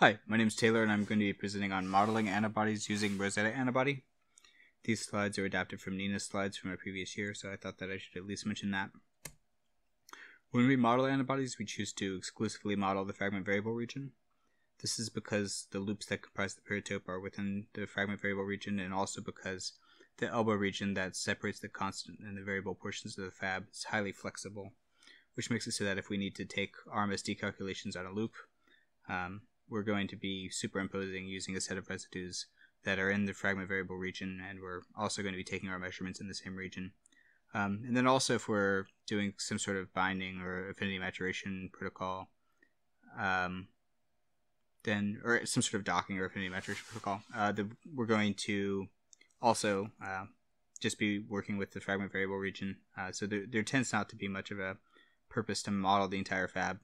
Hi, my name is Taylor and I'm going to be presenting on modeling antibodies using Rosetta antibody. These slides are adapted from Nina's slides from a previous year, so I thought that I should at least mention that. When we model antibodies, we choose to exclusively model the fragment variable region. This is because the loops that comprise the paratope are within the fragment variable region and also because the elbow region that separates the constant and the variable portions of the fab is highly flexible, which makes it so that if we need to take RMSD calculations on a loop, um, we're going to be superimposing using a set of residues that are in the fragment variable region, and we're also going to be taking our measurements in the same region. Um, and then also if we're doing some sort of binding or affinity maturation protocol, um, then or some sort of docking or affinity maturation protocol, uh, the, we're going to also uh, just be working with the fragment variable region. Uh, so there, there tends not to be much of a purpose to model the entire fab.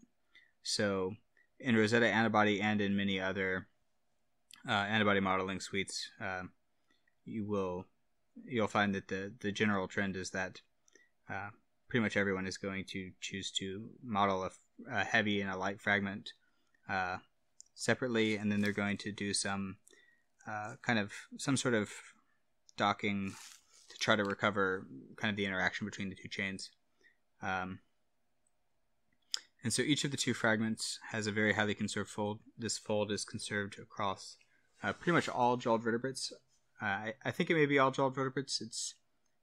So in Rosetta Antibody and in many other uh, antibody modeling suites, uh, you will you'll find that the the general trend is that uh, pretty much everyone is going to choose to model a, a heavy and a light fragment uh, separately, and then they're going to do some uh, kind of some sort of docking to try to recover kind of the interaction between the two chains. Um, and so each of the two fragments has a very highly conserved fold. This fold is conserved across uh, pretty much all jawed vertebrates. Uh, I, I, think it may be all jawed vertebrates. It's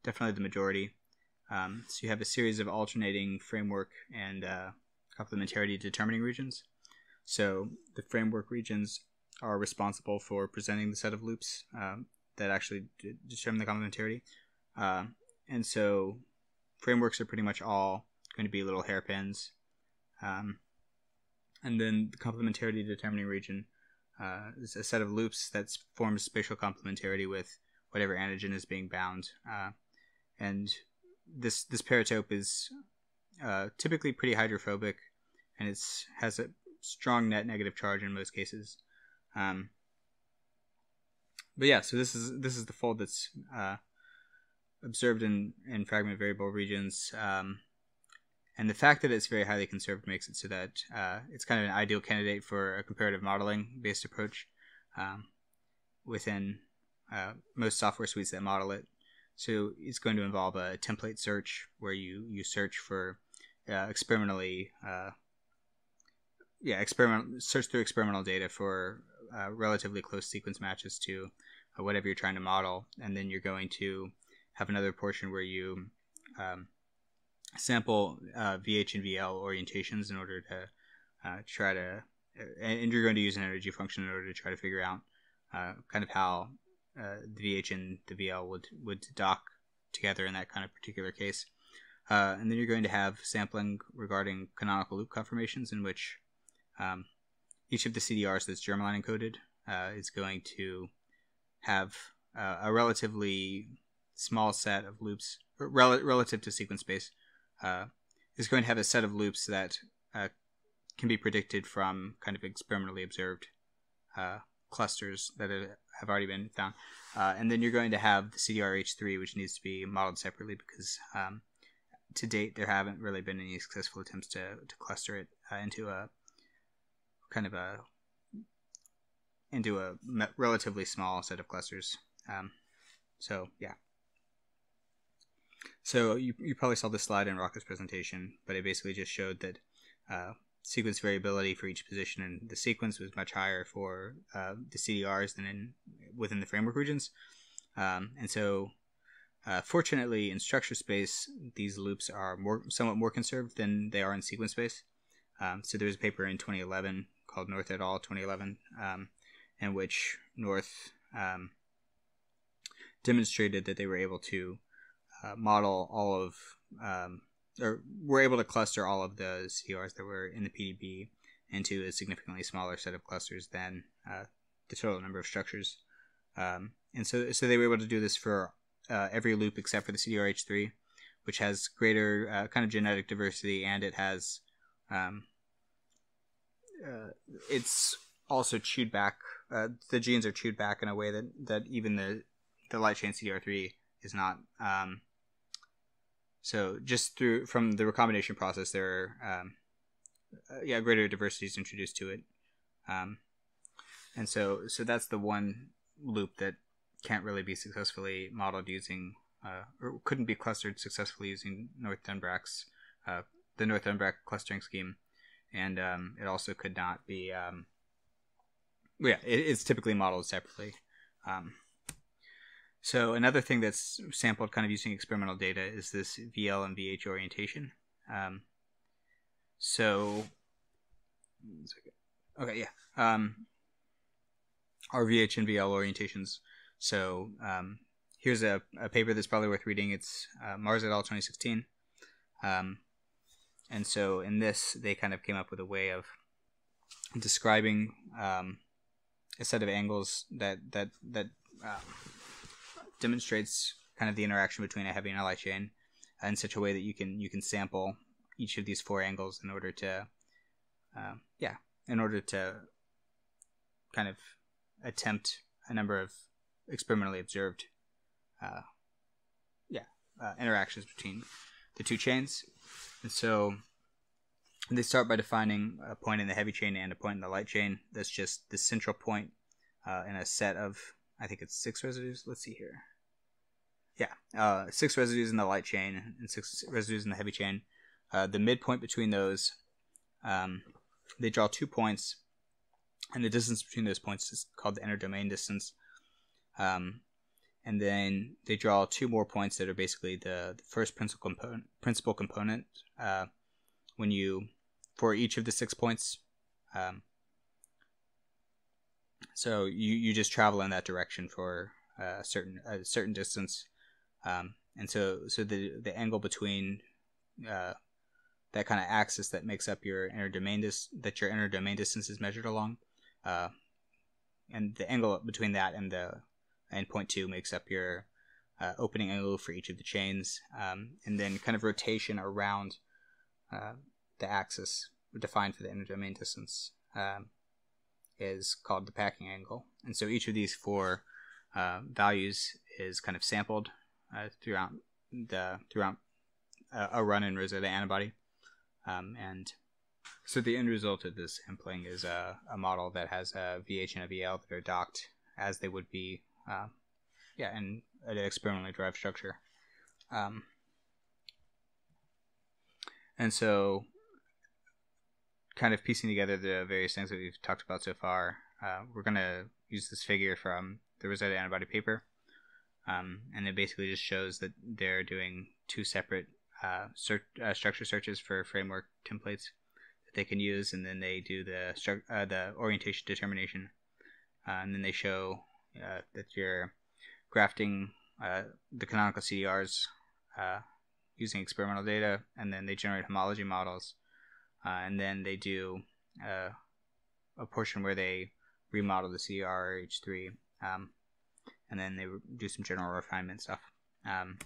definitely the majority. Um, so you have a series of alternating framework and uh, complementarity determining regions. So the framework regions are responsible for presenting the set of loops um, that actually d- determine the complementarity. Uh, and so frameworks are pretty much all going to be little hairpins um, and then the complementarity determining region uh, is a set of loops that forms spatial complementarity with whatever antigen is being bound. Uh, and this this paratope is uh, typically pretty hydrophobic, and it has a strong net negative charge in most cases. Um, but yeah, so this is this is the fold that's uh, observed in in fragment variable regions. Um, and the fact that it's very highly conserved makes it so that uh, it's kind of an ideal candidate for a comparative modeling based approach um, within uh, most software suites that model it. So it's going to involve a template search where you, you search for uh, experimentally, uh, yeah, experiment search through experimental data for uh, relatively close sequence matches to uh, whatever you're trying to model, and then you're going to have another portion where you um, sample uh, VH and VL orientations in order to uh, try to, and you're going to use an energy function in order to try to figure out uh, kind of how uh, the VH and the VL would would dock together in that kind of particular case. Uh, and then you're going to have sampling regarding canonical loop conformations, in which um, each of the CDRs that's germline encoded uh, is going to have a relatively small set of loops rel- relative to sequence space uh, is going to have a set of loops that uh, can be predicted from kind of experimentally observed uh, clusters that have already been found. Uh, and then you're going to have the CDRH3, which needs to be modeled separately because um, to date there haven't really been any successful attempts to, to cluster it uh, into a kind of a into a relatively small set of clusters. Um, so yeah. So you, you probably saw this slide in Rocco's presentation, but it basically just showed that uh, sequence variability for each position in the sequence was much higher for uh, the CDRs than in within the framework regions. Um, and so, uh, fortunately, in structure space, these loops are more somewhat more conserved than they are in sequence space. Um, so there's a paper in 2011 called North et al. 2011, um, in which North um, demonstrated that they were able to uh, model all of, um, or we're able to cluster all of the CDRs that were in the PDB into a significantly smaller set of clusters than uh, the total number of structures. Um, and so, so they were able to do this for uh, every loop except for the CDRH3, which has greater uh, kind of genetic diversity, and it has, um, uh, it's also chewed back. Uh, the genes are chewed back in a way that that even the the light chain CDR3 is not. Um, so just through from the recombination process, there are um, uh, yeah greater diversity is introduced to it, um, and so so that's the one loop that can't really be successfully modeled using uh, or couldn't be clustered successfully using North Dunbrack's uh, the North Dunbrack clustering scheme, and um, it also could not be. Um, yeah, it, it's typically modeled separately. So another thing that's sampled kind of using experimental data is this VL and VH orientation. Um, so, okay, yeah. Um, our VH and VL orientations. So um, here's a, a, paper that's probably worth reading. It's uh, Marze et al. 2016. Um, and so in this, they kind of came up with a way of describing um, a set of angles that that that um, demonstrates kind of the interaction between a heavy and a light chain in such a way that you can you can sample each of these four angles in order to uh, yeah in order to kind of attempt a number of experimentally observed uh, yeah uh, interactions between the two chains. And so they start by defining a point in the heavy chain and a point in the light chain. That's just the central point uh, in a set of I think it's six residues let's see here yeah uh, six residues in the light chain and six residues in the heavy chain uh, the midpoint between those um, they draw two points and the distance between those points is called the interdomain distance. Um, and then they draw two more points that are basically the, the first principal component. Principal component uh, when you for each of the six points. Um, so you, you just travel in that direction for a certain a certain distance, um, and so so the the angle between uh, that kind of axis that makes up your interdomain dis- that your interdomain distance is measured along uh, and the angle between that and the and point two makes up your uh, opening angle for each of the chains, um, and then kind of rotation around uh, the axis defined for the interdomain distance. Um, is called the packing angle. And so each of these four uh, values is kind of sampled uh, throughout the throughout a run in Rosetta antibody, um, and so the end result of this sampling is a, a model that has a VH and a VL that are docked as they would be, uh, yeah, in an experimentally derived structure. Um, and so, kind of piecing together the various things that we've talked about so far, uh, we're going to use this figure from the Rosetta antibody paper. Um, and it basically just shows that they're doing two separate uh, uh, structure searches for framework templates that they can use, and then they do the uh, the orientation determination, uh, and then they show uh, that you're grafting uh, the canonical CDRs using experimental data, and then they generate homology models, uh, and then they do a portion where they remodel the CDR H3, um, and then they do some general refinement stuff. Um,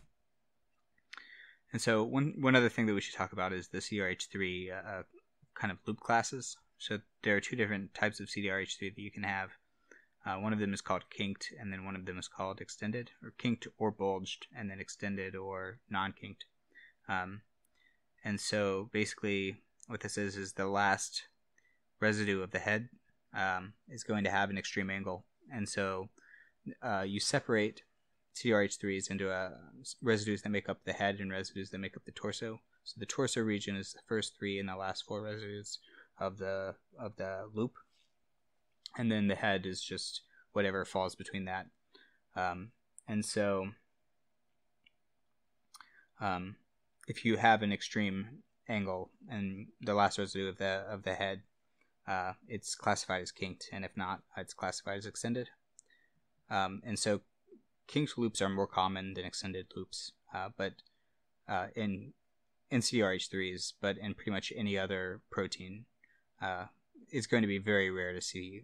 and so one one other thing that we should talk about is the CRH3 uh, kind of loop classes. So there are two different types of CDRH3 that you can have. Uh, one of them is called kinked, and then one of them is called extended, or kinked or bulged, and then extended or non-kinked. Um, and so basically, what this is is the last residue of the head um, is going to have an extreme angle, and so uh, you separate CDRH3s into uh, residues that make up the head and residues that make up the torso. So the torso region is the first three and the last four residues of the of the loop, and then the head is just whatever falls between that. Um, and so, um, if you have an extreme angle and the last residue of the of the head, uh, it's classified as kinked, and if not, it's classified as extended. Um, and so, kinked loops are more common than extended loops, uh, but uh, in in CDRH3s, but in pretty much any other protein, uh, it's going to be very rare to see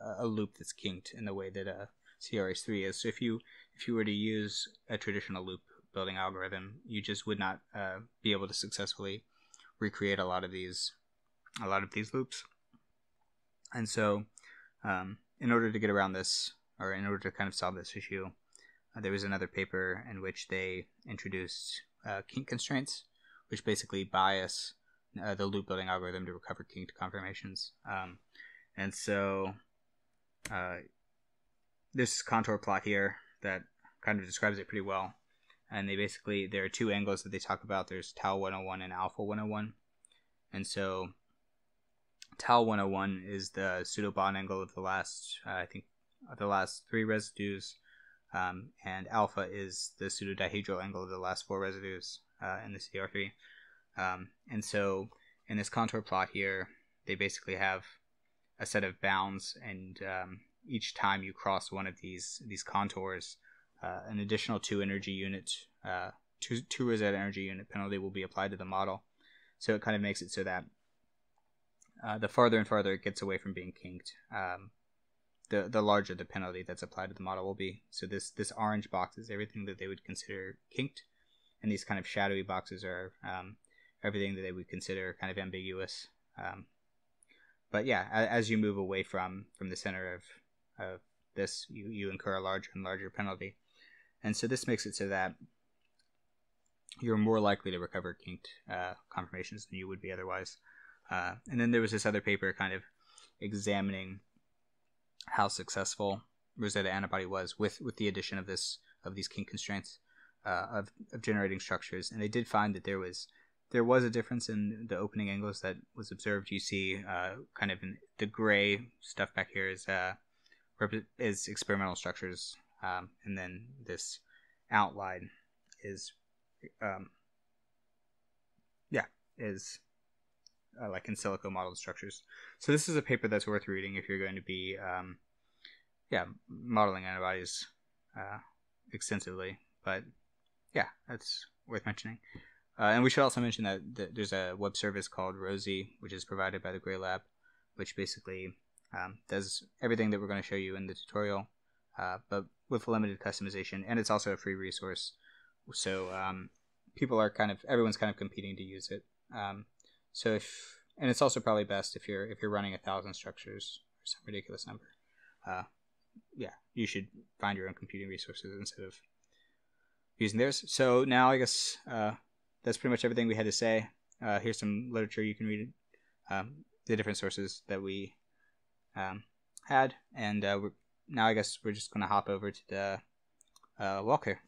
a loop that's kinked in the way that a CRH3 is. So if you if you were to use a traditional loop building algorithm, you just would not uh, be able to successfully recreate a lot of these a lot of these loops. And so, um, in order to get around this, or in order to kind of solve this issue, uh, there was another paper in which they introduced uh, kink constraints which basically bias uh, the loop building algorithm to recover kinked conformations. Um, and so uh, this contour plot here that kind of describes it pretty well. And they basically there are two angles that they talk about. There's tau 101 and alpha 101. And so tau 101 is the pseudo bond angle of the last uh, I think the last three residues. Um, and alpha is the pseudo dihedral angle of the last four residues uh, in the CR3. Um, and so in this contour plot here, they basically have a set of bounds, and um, each time you cross one of these these contours, uh, an additional two energy unit, uh, two two Rosetta energy unit penalty will be applied to the model. So it kind of makes it so that uh, the farther and farther it gets away from being kinked, um, the the larger the penalty that's applied to the model will be. So this this orange box is everything that they would consider kinked, and these kind of shadowy boxes are um, everything that they would consider kind of ambiguous. Um, but yeah, as you move away from from the center of of this, you you incur a larger and larger penalty, and so this makes it so that you're more likely to recover kinked uh, conformations than you would be otherwise. Uh, and then there was this other paper kind of examining how successful Rosetta antibody was with with the addition of this of these kink constraints uh, of of generating structures, and they did find that there was there was a difference in the opening angles that was observed. You see, uh, kind of in the gray stuff back here is uh, is experimental structures, um, and then this outline is, um, yeah, is uh, like in silico modeled structures. So this is a paper that's worth reading if you're going to be, um, yeah, modeling antibodies uh, extensively. But yeah, that's worth mentioning. Uh, and we should also mention that, that, there's a web service called ROSIE, which is provided by the Gray Lab, which basically um, does everything that we're going to show you in the tutorial, uh, but with limited customization. And it's also a free resource, so um, people are kind of everyone's kind of competing to use it. Um, so if and it's also probably best if you're if you're running a thousand structures or some ridiculous number. Uh, yeah, you should find your own computing resources instead of using theirs. So now I guess uh, that's pretty much everything we had to say. Uh, here's some literature you can read, um, the different sources that we um, had, and uh, now I guess we're just going to hop over to the uh, walk here.